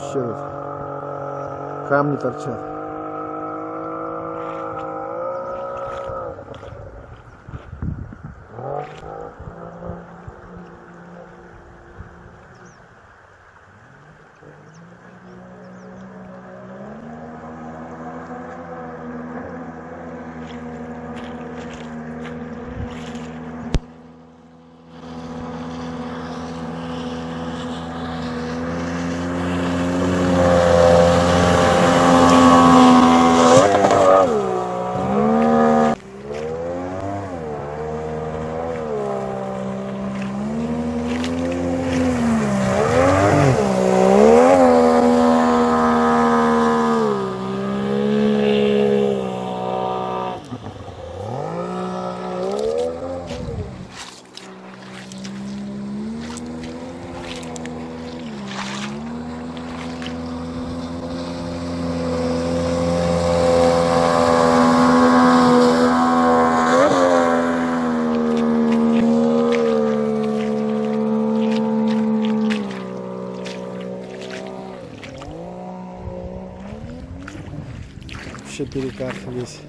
Вот. Камни торчат. Вообще перекат весь.